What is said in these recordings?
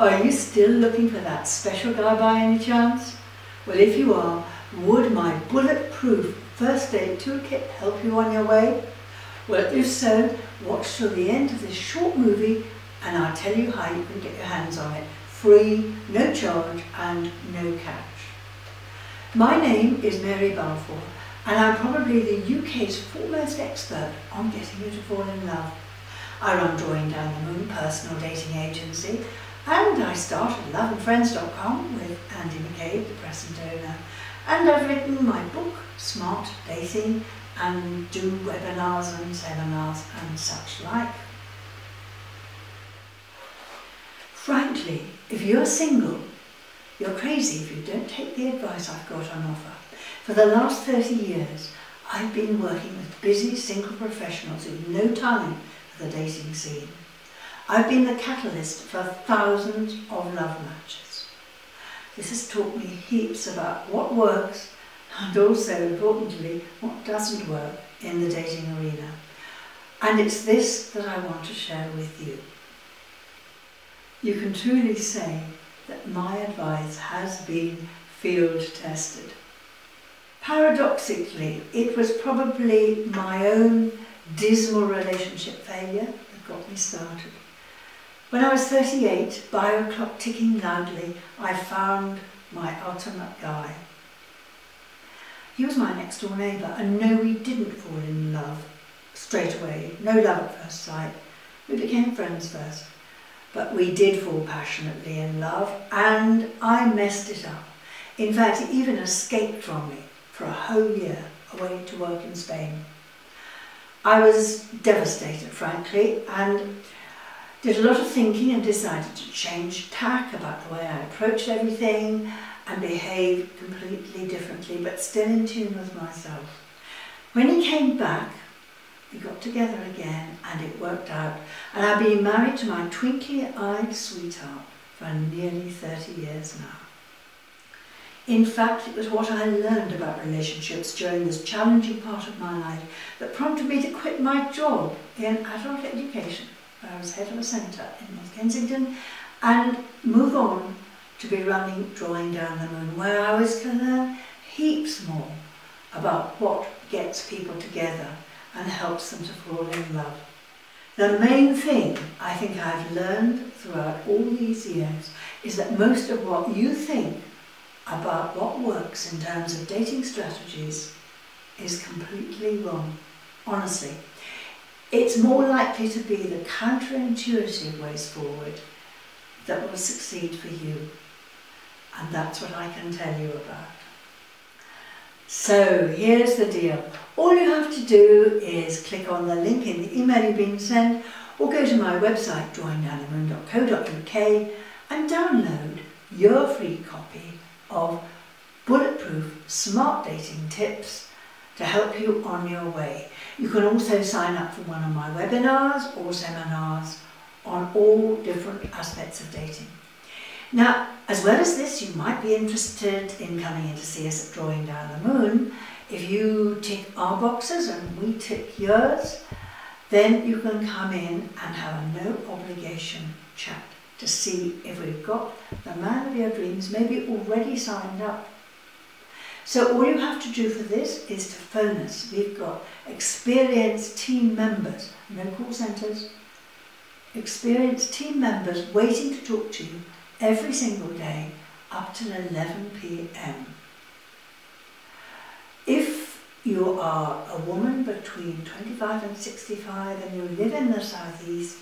Are you still looking for that special guy by any chance? Well, if you are, would my bulletproof first date toolkit help you on your way? Well, if so, watch till the end of this short movie and I'll tell you how you can get your hands on it. Free, no charge and no catch. My name is Mary Balfour and I'm probably the UK's foremost expert on getting you to fall in love. I run Drawing Down the Moon personal dating agency and I started loveandfriends.com with Andy McCabe, the present owner. And I've written my book, Smart Dating, and do webinars and seminars and such like. Frankly, if you're single, you're crazy if you don't take the advice I've got on offer. For the last 30 years, I've been working with busy single professionals who've no time for the dating scene. I've been the catalyst for thousands of love matches. This has taught me heaps about what works and also, importantly, what doesn't work in the dating arena. And it's this that I want to share with you. You can truly say that my advice has been field tested. Paradoxically, it was probably my own dismal relationship failure that got me started. When I was 38, bio clock ticking loudly, I found my ultimate guy. He was my next door neighbour, and no, we didn't fall in love straight away. No love at first sight. We became friends first. But we did fall passionately in love, and I messed it up. In fact, he even escaped from me for a whole year away to work in Spain. I was devastated, frankly, and did a lot of thinking and decided to change tack about the way I approached everything and behave completely differently, but still in tune with myself. When he came back, we got together again and it worked out. And I've been married to my twinkly-eyed sweetheart for nearly 30 years now. In fact, it was what I learned about relationships during this challenging part of my life that prompted me to quit my job in adult education where I was head of a centre in North Kensington, and move on to be running Drawing Down the Moon, where I was to learn heaps more about what gets people together and helps them to fall in love. The main thing I think I've learned throughout all these years is that most of what you think about what works in terms of dating strategies is completely wrong, honestly. It's more likely to be the counterintuitive ways forward that will succeed for you. And that's what I can tell you about. So here's the deal. All you have to do is click on the link in the email you've been sent or go to my website drawingdownthemoon.co.uk and download your free copy of Bulletproof Smart Dating Tips to help you on your way. You can also sign up for one of my webinars or seminars on all different aspects of dating. Now, as well as this, you might be interested in coming in to see us at Drawing Down the Moon. If you tick our boxes and we tick yours, then you can come in and have a no obligation chat to see if we've got the man of your dreams maybe already signed up so all you have to do for this is to phone us. We've got experienced team members, no call centres, experienced team members waiting to talk to you every single day up till 11 p.m. If you are a woman between 25 and 65 and you live in the southeast,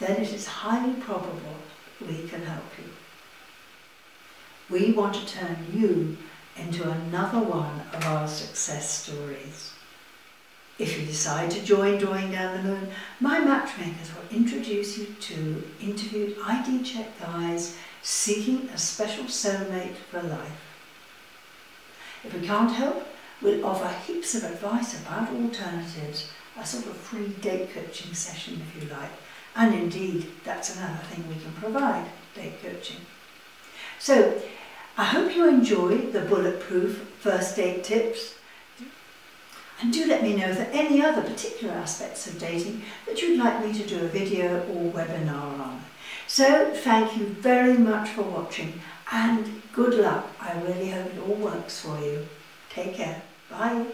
then it is highly probable we can help you. We want to turn you into another one of our success stories. If you decide to join Drawing Down the Moon, my matchmakers will introduce you to interviewed ID check guys seeking a special soulmate for life. If we can't help, we'll offer heaps of advice about alternatives, a sort of free date coaching session if you like. And indeed, that's another thing we can provide, date coaching. So I hope you enjoy the bulletproof first date tips. And do let me know are any other particular aspects of dating that you'd like me to do a video or webinar on. So thank you very much for watching and good luck. I really hope it all works for you. Take care. Bye.